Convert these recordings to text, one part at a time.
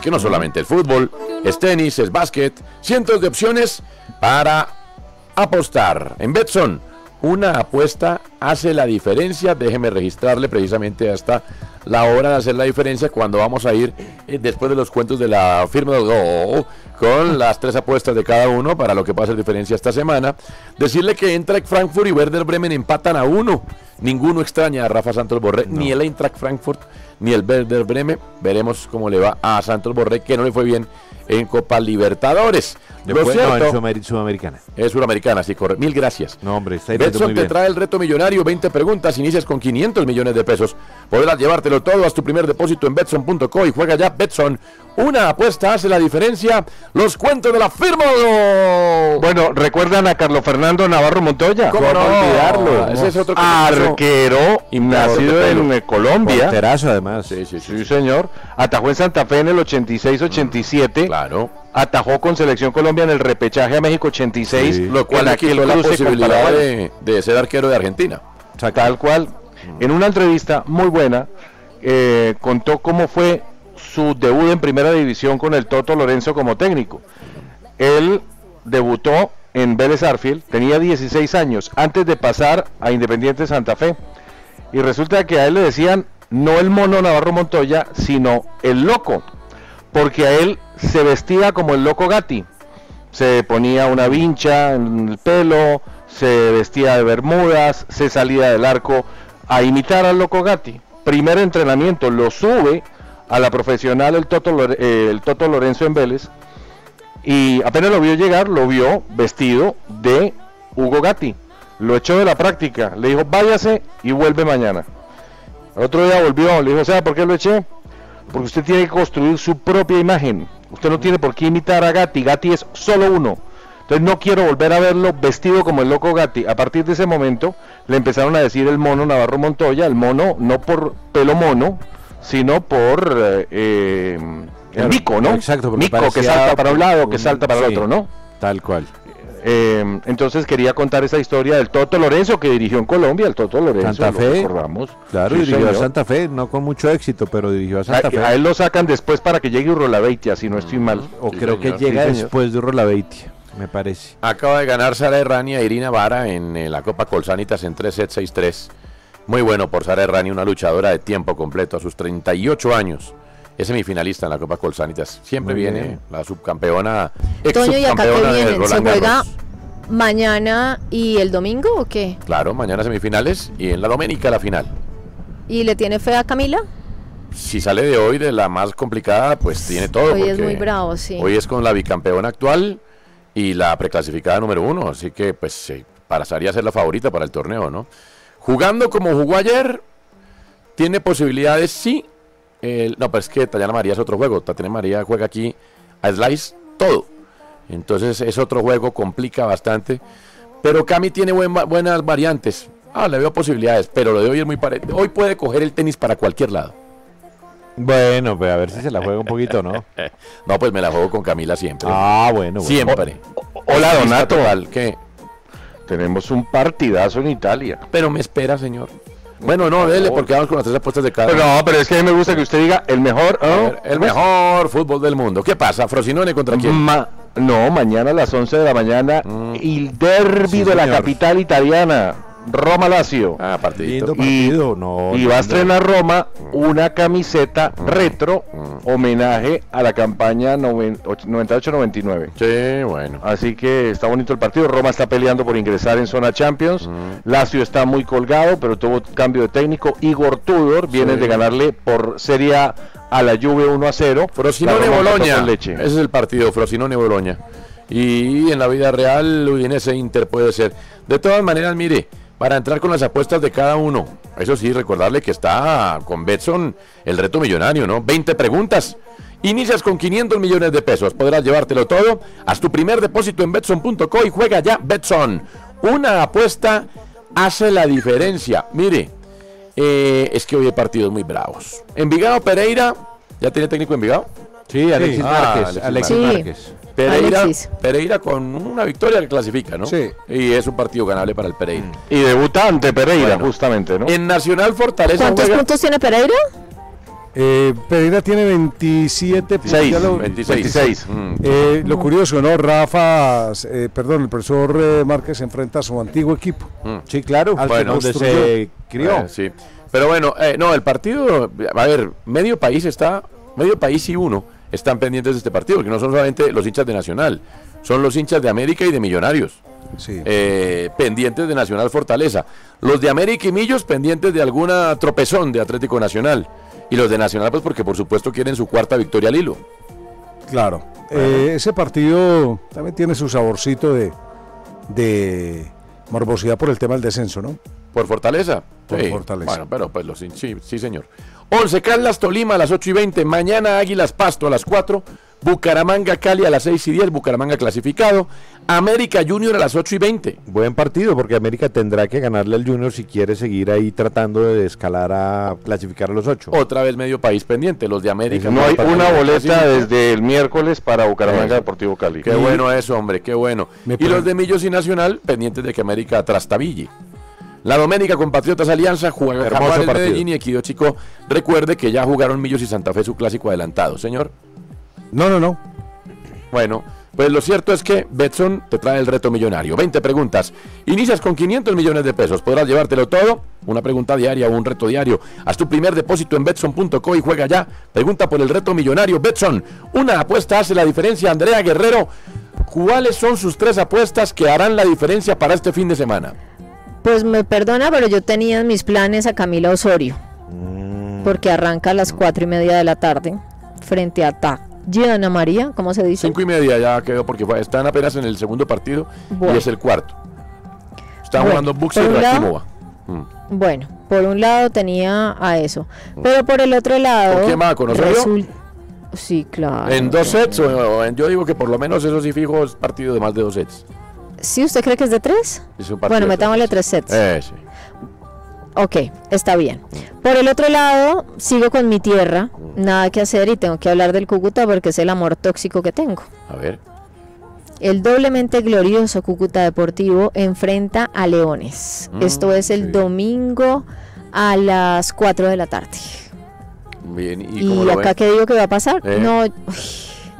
Es que no solamente el fútbol, es tenis, es básquet, cientos de opciones para apostar. En Betson, una apuesta hace la diferencia. Déjeme registrarle precisamente hasta la hora de hacer la diferencia cuando vamos a ir eh, después de los cuentos de la firma del Go con las tres apuestas de cada uno para lo que va a hacer diferencia esta semana. Decirle que Eintracht Frankfurt y Werder Bremen empatan a uno. Ninguno extraña a Rafa Santos Borré, ni el Eintracht Frankfurt ni el Werder Bremen. Veremos cómo le va a Santos Borré, que no le fue bien en Copa Libertadores. Lo Después, no, en cierto- Sudamer- Sudamericana. es suramericana, sí, corre. Mil gracias. No, hombre, está yendo Betson muy te trae el reto millonario, 20 preguntas, inicias con 500 millones de pesos. Podrás llevártelo todo, haz tu primer depósito en Betson.co y juega ya Betson. Una apuesta hace la diferencia. Los cuentos de la firma. Bueno, ¿recuerdan a Carlos Fernando Navarro Montoya? ¿Cómo no olvidarlo? Ese es otro. Arquero, nacido en Colombia. Porterazo, además. Sí, sí, sí. Sí, señor. Atajó en Santa Fe en el 86-87. Claro. Atajó con Selección Colombia en el repechaje a México 86. Sí. Lo cual le quitó la posibilidad de, de ser arquero de Argentina. Tal cual. En una entrevista muy buena, eh, contó cómo fue su debut en primera división con el Toto Lorenzo como técnico. Él debutó en Vélez Arfield, tenía 16 años, antes de pasar a Independiente Santa Fe. Y resulta que a él le decían no el mono Navarro Montoya, sino el loco, porque a él se vestía como el loco Gatti. Se ponía una vincha en el pelo, se vestía de bermudas, se salía del arco a imitar al loco Gatti. Primer entrenamiento lo sube a la profesional el Toto, eh, Lorenzo en y apenas lo vio llegar, lo vio vestido de Hugo Gatti. Lo echó de la práctica, le dijo váyase y vuelve mañana. El otro día volvió, le dijo, ¿sabe por qué lo eché? Porque usted tiene que construir su propia imagen. Usted no tiene por qué imitar a Gatti. Gatti es solo uno. Entonces no quiero volver a verlo vestido como el loco Gatti. A partir de ese momento le empezaron a decir el mono Navarro Montoya, el mono no por pelo mono, sino por eh, eh, el mico, ¿no? exacto, Mico que salta para un lado, que salta para el sí. otro, ¿no? Tal cual. Eh, entonces quería contar esa historia del Toto Lorenzo que dirigió en Colombia, el Toto Lorenzo, Santa lo Fe. recordamos. Claro, Sí, dirigió a. Santa Fe, no con mucho éxito, pero dirigió a A, Santa Fe. a él lo sacan después para que llegue Urrolabeitia, si no estoy mal. o Sí, creo señor. que llega Sí, después de Urrolabeitia, me parece. Acaba de ganar Sara Errani a Irina Vara en eh, la Copa Colsanitas en 3 sets 6-3. Muy bueno por Sara Errani, una luchadora de tiempo completo a sus 38 años. Es semifinalista en la Copa Colsanitas. Siempre Muy viene bien. la subcampeona. ex Toño, ¿y acá de vienen? ¿Se juega mañana y el domingo o qué? Claro, mañana semifinales y en la Doménica la final. ¿Y le tiene fe a Camila? Si sale de hoy de la más complicada, pues tiene todo. Hoy es muy bravo, sí. Hoy es con la bicampeona actual y la preclasificada número uno. Así que, pues, sí, pasaría a ser la favorita para el torneo, ¿no? Jugando como jugó ayer, tiene posibilidades, sí. El- no, pero es que Tatiana María es otro juego. Tatiana María juega aquí a Slice todo. Entonces es otro juego, complica bastante. Pero Cami tiene buen- buenas variantes. Ah, le veo posibilidades, pero lo de hoy es muy parecido. Hoy puede coger el tenis para cualquier lado. Bueno, pues a ver si se la juega un poquito, ¿no? No, pues me la juego con Camila siempre. Ah, bueno, bueno. siempre. Hola, Donato. ¿qué? Tenemos un partidazo en Italia. Pero me espera, señor. Bueno, no, dele, porque vamos con las tres apuestas de cada Pero no, pero es que a mí me gusta que usted diga el mejor. Ver, el mejor fútbol del mundo. ¿Qué pasa? ¿Frosinone contra quién? Ma- no, mañana a las 11 de la mañana, Mm. el derby Sí, de la capital italiana, Roma Lazio. Ah, partidito. Lindo partido, no. y va a estrenar Roma una camiseta Mm. retro, homenaje a la campaña noven- och- 98-99. Sí, bueno. Así que está bonito el partido. Roma está peleando por ingresar en zona Champions. Mm. Lazio está muy colgado, pero tuvo cambio de técnico. Igor Tudor viene Sí. de ganarle por Serie A a la Juve 1 a 0. Frosinone Boloña. leche. Ese es el partido, Frosinone Boloña. Y en la vida real, Udinese Inter puede ser. De todas maneras, mire, para entrar con las apuestas de cada uno, eso sí, recordarle que está con Betson el reto millonario, ¿no? 20 preguntas. Inicias con 500 millones de pesos, podrás llevártelo todo. Haz tu primer depósito en Betson.co y juega ya Betson. Una apuesta hace la diferencia. Mire, eh, es que hoy hay partidos muy bravos. Envigado Pereira, ¿ya tiene técnico Envigado? Sí, Alexis Ah, Márquez. Alexis Alexis Márquez. Márquez. Pereira, Alexis. Pereira con una victoria que clasifica, ¿no? Sí. Y es un partido ganable para el Pereira. Y debuta ante Pereira, Bueno. justamente, ¿no? En Nacional Fortaleza ¿Cuántos juega puntos tiene Pereira? Eh, Pereira tiene 27. pues, 6, ya lo- 26. 26. Mm. Eh, lo curioso, ¿no? Rafa, eh, perdón, el profesor eh, Márquez se enfrenta a su antiguo equipo. Sí, claro. Al que Bueno, donde se crió. Eh, sí. Pero bueno, eh, no, el partido, a ver, medio país está, medio país y uno están pendientes de este partido, porque no son solamente los hinchas de Nacional, son los hinchas de América y de Millonarios. Sí. eh, pendientes de Nacional Fortaleza. Los de América y Millos pendientes de alguna tropezón de Atlético Nacional. Y los de Nacional, pues porque por supuesto quieren su cuarta victoria al hilo. Claro. Eh, ese partido también tiene su saborcito de, de morbosidad por el tema del descenso, ¿no? ¿Por Fortaleza? Por Fortaleza. Bueno, pero pues los, sí, sí, señor. 11 Caldas Tolima a las 8 y 20. Mañana Águilas Pasto a las 4. Bucaramanga Cali a las 6 y 10. Bucaramanga clasificado. América Junior a las 8 y 20. Buen partido porque América tendrá que ganarle al Junior si quiere seguir ahí tratando de escalar a clasificar a los ocho. Otra vez medio país pendiente. Los de América. No hay una boleta desde el miércoles para Bucaramanga Eso. Deportivo Cali. Qué bueno eso, hombre, qué bueno. Me Y los de Millos y Nacional pendientes de que América trastabille. La Doménica con Patriotas Alianza juega Hermoso Jaguares. Medellín y Equido Chico. Recuerde que ya jugaron Millos y Santa Fe su clásico adelantado, señor. No, no, no. Bueno, pues lo cierto es que Betson te trae el reto millonario. 20 preguntas. Inicias con 500 millones de pesos. Podrás llevártelo todo. Una pregunta diaria o un reto diario. Haz tu primer depósito en Betson.co y juega ya. Pregunta por el reto millonario. Betson, una apuesta hace la diferencia. Andrea Guerrero, ¿cuáles son sus tres apuestas que harán la diferencia para este fin de semana? Pues me perdona, pero yo tenía en mis planes a Camila Osorio. Mm. Porque arranca a las cuatro y media de la tarde frente a Ta. Ana María, ¿cómo se dice? Cinco y media ya quedó porque fue- están apenas en el segundo partido Bueno. y es el cuarto. Están Bueno, jugando Buxi y Rakimova. Mm. Bueno, por un lado tenía a eso. Pero por el otro lado. ¿Con quién resul- Sí, claro. ¿En dos sets? O en- yo digo que por lo menos eso sí fijo es partido de más de dos sets. ¿Sí usted cree que es de tres? Es Bueno, metámosle tres sets. Eh, sí. Ok, está bien. Por el otro lado, sigo con mi tierra. Nada que hacer y tengo que hablar del Cúcuta porque es el amor tóxico que tengo. A ver. El doblemente glorioso Cúcuta Deportivo enfrenta a Leones. Mm, Esto es el sí. domingo a las 4 de la tarde. Bien, ¿y, ¿Y, cómo lo acá ven? qué digo que va a pasar? ¿Eh? No, uy,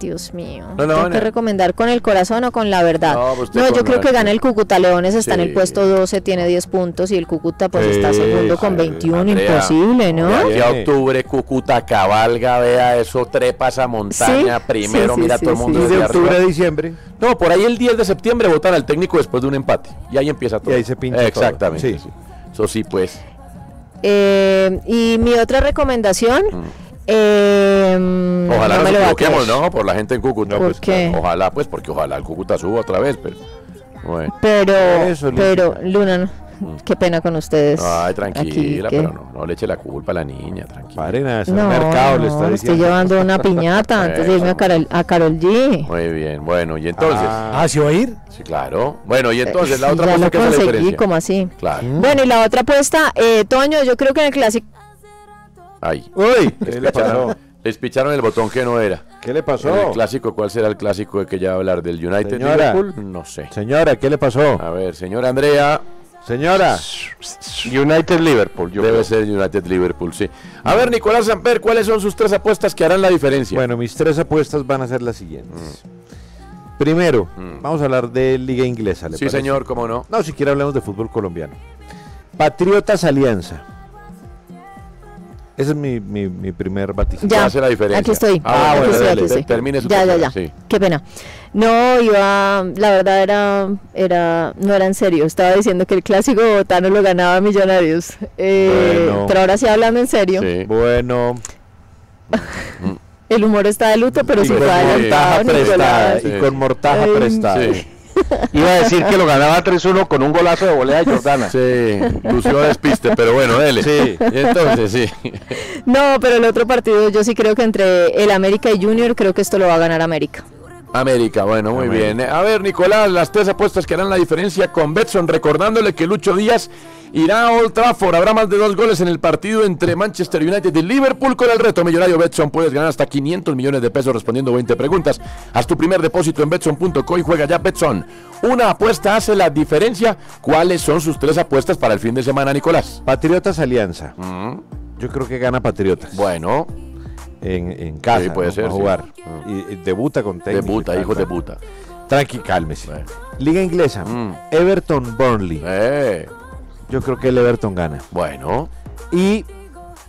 Dios mío. No, no, tengo no. que recomendar con el corazón o con la verdad. No, No, pues yo creo la- que gana el Cúcuta. Leones está en el puesto 12, tiene 10 puntos y el Cúcuta pues está Sí, segundo con sí, 21. Andrea. Imposible, ¿no? De aquí a octubre, Cúcuta cabalga, vea eso, trepa esa montaña Sí, primero, sí, sí, mira sí, todo el sí. mundo Y desde de octubre a diciembre. No, por ahí el 10 de septiembre votan al técnico después de un empate. Y ahí empieza todo. ahí se pincha todo. Exactamente. Sí. sí. Eso sí, pues. Eh, y mi otra recomendación. Eh, Mm. Ojalá no nos equivoquemos. ¿no? Por la gente en Cúcuta. ¿Por pues, qué? claro, Ojalá, pues, porque ojalá el Cúcuta suba otra vez, pero. Bueno. Pero, Eso, Luna. pero, Luna, no, qué pena con ustedes. Ay, tranquila, pero no, no le eche la culpa a la niña, tranquila. Padre, nada, es el No, mercado le no, está le diciendo. estoy llevando una piñata antes de irme a Carol, a Karol G. Muy bien, bueno, y entonces. Ah, ¿sí va a ir? Sí, claro. Bueno, y entonces la Eh, otra ya lo que conseguí, como así. Claro. Bueno, y la otra apuesta, eh, Toño, yo creo que en el clásico. Ahí. Uy, Les ¿qué le picharon, pasó? les picharon el botón que no era. ¿Qué le pasó? el clásico, ¿cuál será el clásico de que ya va a hablar? ¿Del United Señora. Liverpool? No sé. Señora, ¿qué le pasó? A ver, señora Andrea, Señora, United Liverpool, yo debe creo. ser United Liverpool, sí. A ver, Nicolás Samper, ¿cuáles son sus tres apuestas que harán la diferencia? bueno, mis tres apuestas van a ser las siguientes. Primero, vamos a hablar de Liga Inglesa, ¿le sí, parece? señor, cómo no. No, si quiere hablemos de fútbol colombiano. Patriotas Alianza. Ese es mi, mi, mi primer vaticinio. Ya, hace la diferencia. aquí estoy. Ah, bueno, dale, aquí termine su Ya, ya, ya. sí. Qué pena. No, iba, la verdad era, era, no era en serio. Estaba diciendo que el clásico bogotano lo ganaba Millonarios. Eh, Bueno. Pero ahora sí hablando en serio. Sí. Bueno, El humor está de luto, pero y sí con fue mortaja adelantado, prestada. Y con mortaja Ay, prestada. Iba a decir que lo ganaba 3-1 con un golazo de volea de Jordana. sí, lució despiste, pero bueno, dele. Sí. Entonces, sí. No, pero el otro partido yo sí creo que entre el América y Junior creo que esto lo va a ganar América. América, bueno, muy bien. A ver, Nicolás, las tres apuestas que harán la diferencia con Betson, recordándole que Lucho Díaz irá a Old Trafford. Habrá más de dos goles en el partido entre Manchester United y Liverpool con el reto millonario Betson. Puedes ganar hasta 500 millones de pesos respondiendo 20 preguntas. Haz tu primer depósito en Betson.co y juega ya Betson. Una apuesta hace la diferencia. ¿Cuáles son sus tres apuestas para el fin de semana, Nicolás? Patriotas Alianza. Yo creo que gana Patriotas. Bueno, En, en casa. Sí, puede ¿no? ser, Va a sí. jugar. Ah. Y, y debuta con técnico. debuta, hijo de tal. puta. Tranqui, cálmese. Liga inglesa. Mm. Everton Burnley. Eh, Yo creo que el Everton gana. bueno, Y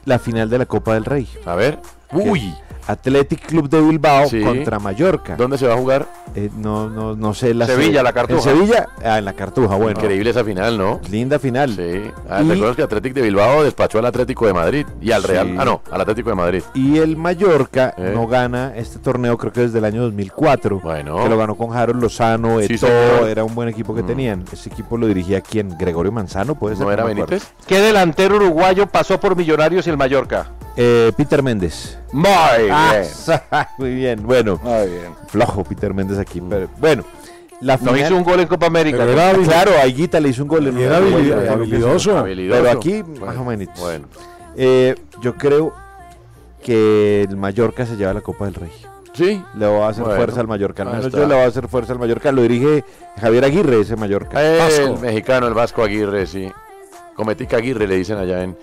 la final de la Copa del Rey. a ver. Uy, Athletic Club de Bilbao Sí. contra Mallorca. ¿dónde se va a jugar? Eh, no, no, no sé la Sevilla, la Cartuja. ¿En Sevilla? Ah, en la Cartuja, bueno. Increíble esa final, ¿no? Linda final. Sí. Ah, Y- ¿Recuerdas que Atlético de Bilbao despachó al Atlético de Madrid? Y al Sí. Real. Ah, no, al Atlético de Madrid. Y el Mallorca Eh. no gana este torneo, creo que desde el año 2004. Bueno. Que lo ganó con Harold Lozano, Sí, Eto'o, era un buen equipo que Mm. tenían. Ese equipo lo dirigía quién? Gregorio Manzano, puede ser. ¿No era. Benítez? ¿Qué delantero uruguayo pasó por Millonarios y el Mallorca? Eh, Peter Méndez. Muy Ah, muy bien. Bueno, Muy bien. flojo Peter Méndez aquí. Pero, bueno, la final. hizo un gol en Copa América. Era Claro, a Higuita le hizo un gol. en era habilidoso. Habilidoso. Pero aquí, Bueno, más o menos. Bueno. Eh, yo creo que el Mallorca se lleva la Copa del Rey. Sí. Le va a hacer Bueno, fuerza al Mallorca. Está. yo le voy a hacer fuerza al Mallorca. Lo dirige Javier Aguirre, ese Mallorca. El Vasco. mexicano, el Vasco Aguirre, sí. Cometica Aguirre le dicen allá en.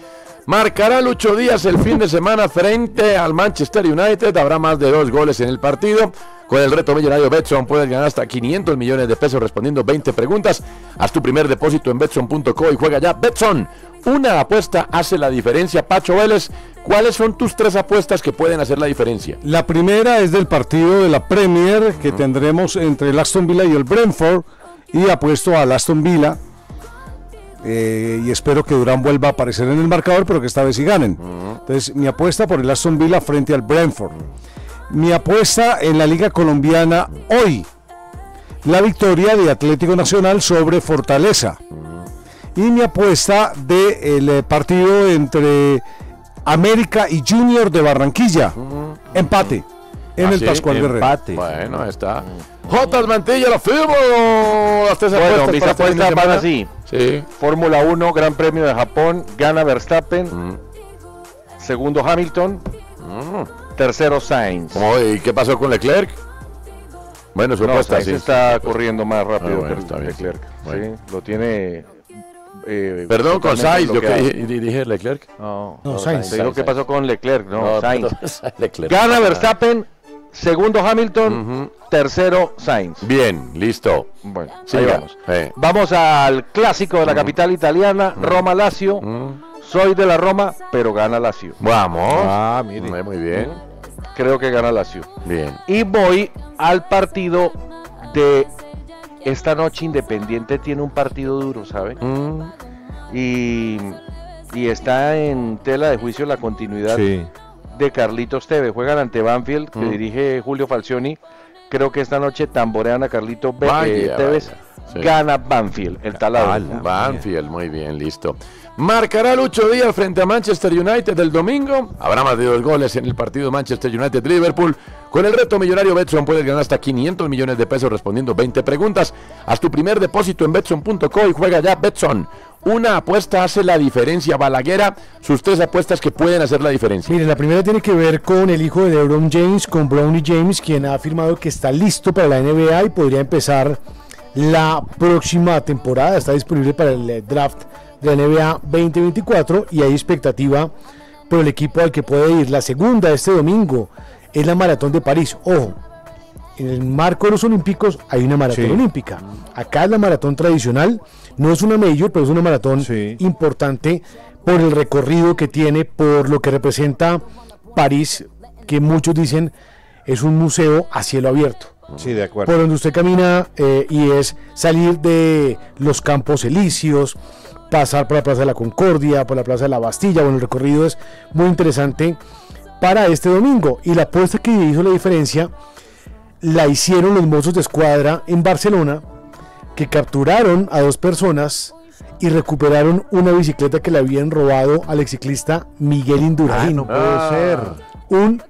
Marcará Lucho Díaz el fin de semana frente al Manchester United. Habrá más de dos goles en el partido. Con el reto millonario Betson puedes ganar hasta 500 millones de pesos respondiendo 20 preguntas. Haz tu primer depósito en Betson.co y juega ya. Betson, una apuesta hace la diferencia. Pacho Vélez, ¿cuáles son tus tres apuestas que pueden hacer la diferencia? La primera es del partido de la Premier que tendremos entre el Aston Villa y el Brentford y apuesto al Aston Villa eh, y espero que Durán vuelva a aparecer en el marcador pero que esta vez sí ganen. Entonces mi apuesta por el Aston Villa frente al Brentford. Mi apuesta en la Liga Colombiana hoy. La victoria de Atlético Nacional sobre Fortaleza. Y mi apuesta del partido entre América y Junior de Barranquilla. Empate. En Ah, el sí, Pascual Guerrero. Empate. Bueno, ahí está. Jotas Mantilla, la firmo. Las tres Bueno, apuestas mis para este de apuestas van semana. así. Sí. Fórmula 1, Gran Premio de Japón, gana Verstappen. Mm. Segundo Hamilton. Tercero Sainz. ¿Cómo, ¿Y qué pasó con Leclerc? Bueno, su No, apuesta, Sainz sí. está corriendo más rápido Ah, bueno, que. Leclerc. Bueno. Sí, lo tiene. eh, Perdón, con Sainz, yo que dije, dije Leclerc. No, No, no, Sainz. Digo qué pasó con Leclerc, no, Sainz. Leclerc. Gana Verstappen, segundo Hamilton, tercero Sainz. Bien, listo. Bueno, ahí vamos. Eh. Vamos al clásico de la capital italiana, Roma-Lazio. Mm. Soy de la Roma, pero gana Lazio. Vamos. Ah, mire. Muy, bien. Creo que gana Lazio. Bien. Y voy al partido de esta noche Independiente tiene un partido duro, ¿sabe? Y, y está en tela de juicio la continuidad Sí. De Carlitos Tevez. Juegan ante Banfield, que Mm. dirige Julio Falcioni. Creo que esta noche tamborean a Carlitos eh, Tevez. Sí. Gana Banfield, el taladro. Ala. Banfield, muy bien, listo. Marcará Lucho Díaz frente a Manchester United el domingo. Habrá más de dos goles en el partido Manchester United-Liverpool. Con el reto millonario Betson puedes ganar hasta 500 millones de pesos respondiendo 20 preguntas. Haz tu primer depósito en Betson.co y juega ya Betson. Una apuesta hace la diferencia. Balaguera, sus tres apuestas que pueden hacer la diferencia. Mire, la primera tiene que ver con el hijo de LeBron James, con Brownie James, quien ha afirmado que está listo para la NBA y podría empezar la próxima temporada. Está disponible para el eh, draft de la NBA 2024 y hay expectativa por el equipo al que puede ir. La segunda este domingo es la Maratón de París. Ojo, en el marco de los Olímpicos hay una maratón Sí. olímpica. Acá es la maratón tradicional, no es una mayor, pero es una maratón Sí. importante por el recorrido que tiene, por lo que representa París, que muchos dicen es un museo a cielo abierto. Sí, de acuerdo. Por donde usted camina eh, y es salir de los campos elíseos, pasar por la Plaza de la Concordia, por la Plaza de la Bastilla. Bueno, el recorrido es muy interesante para este domingo. Y la apuesta que hizo la diferencia la hicieron los mozos de escuadra en Barcelona, que capturaron a dos personas y recuperaron una bicicleta que le habían robado al exciclista Miguel Indurain. no puede ser. Un,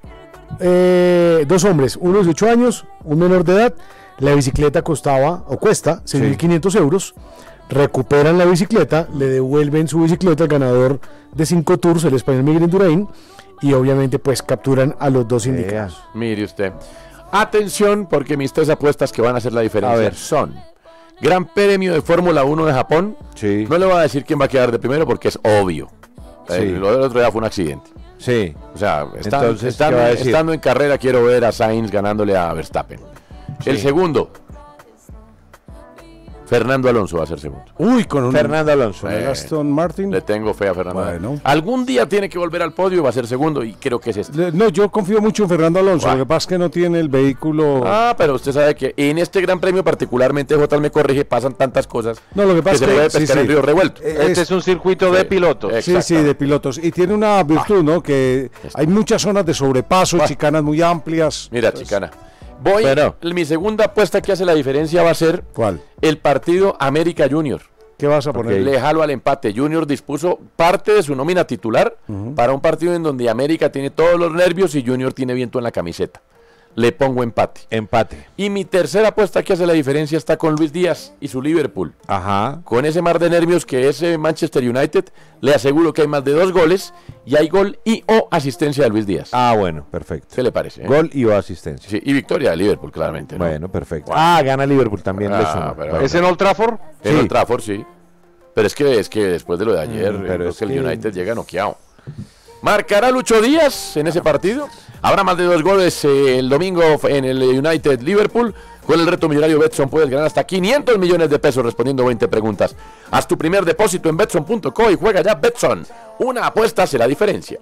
eh, dos hombres, uno de 18 años, un menor de edad. La bicicleta costaba o cuesta 6.500 euros. Recuperan la bicicleta, le devuelven su bicicleta al ganador de 5 tours, el español Miguel Indurain, y obviamente pues capturan a los dos indicados. Mire usted. Atención, porque mis tres apuestas que van a hacer la diferencia A ver. son Gran Premio de Fórmula 1 de Japón. Sí. No le voy a decir quién va a quedar de primero porque es obvio. Sí. Lo del otro día fue un accidente. Sí. O sea, está- Entonces, ¿qué estando, estando en carrera quiero ver a Sainz ganándole a Verstappen. El segundo, Fernando Alonso va a ser segundo. Uy, con un Fernando Alonso. el Eh, Aston Martin. Le tengo fe a Fernando. Bueno. Algún día tiene que volver al podio y va a ser segundo y creo que es este. Le- No, yo confío mucho en Fernando Alonso. Lo que pasa es que no tiene el vehículo. Ah, pero usted sabe que en este gran premio particularmente, J me corrige, pasan tantas cosas No, lo que pasa se es que- puede sí, pescar sí. en río revuelto. Eh, Este es- es un circuito de Sí. pilotos. Sí, sí, de pilotos. Y tiene una virtud, ¿no? Que hay muchas zonas de sobrepaso, Ah. chicanas muy amplias. Mira, chicana. Voy, mi segunda apuesta que hace la diferencia va a ser ¿Cuál? el partido América Junior. ¿Qué vas a poner? Le jalo al empate. Junior dispuso parte de su nómina titular para un partido en donde América tiene todos los nervios y Junior tiene viento en la camiseta. Le pongo empate. Empate. Y mi tercera apuesta que hace la diferencia está con Luis Díaz y su Liverpool. Ajá. Con ese mar de nervios que es Manchester United, le aseguro que hay más de dos goles y hay gol y o asistencia de Luis Díaz. Ah, bueno, perfecto. ¿Qué le parece? eh? Gol y o asistencia. Sí, y victoria de Liverpool, claramente. ¿no? Bueno, perfecto. Ah, gana Liverpool también. Ah, suma. pero- Bueno. ¿Es en Old Trafford? En Sí. Old Trafford, sí. Pero es que, es que después de lo de ayer, Mm, pero creo es que el que- United llega noqueado. ¿Marcará Lucho Díaz en ese partido? Habrá más de dos goles eh, el domingo en el United Liverpool. Con el reto millonario Betson puedes ganar hasta 500 millones de pesos respondiendo 20 preguntas. Haz tu primer depósito en betson.co y juega ya Betson. Una apuesta hace la diferencia.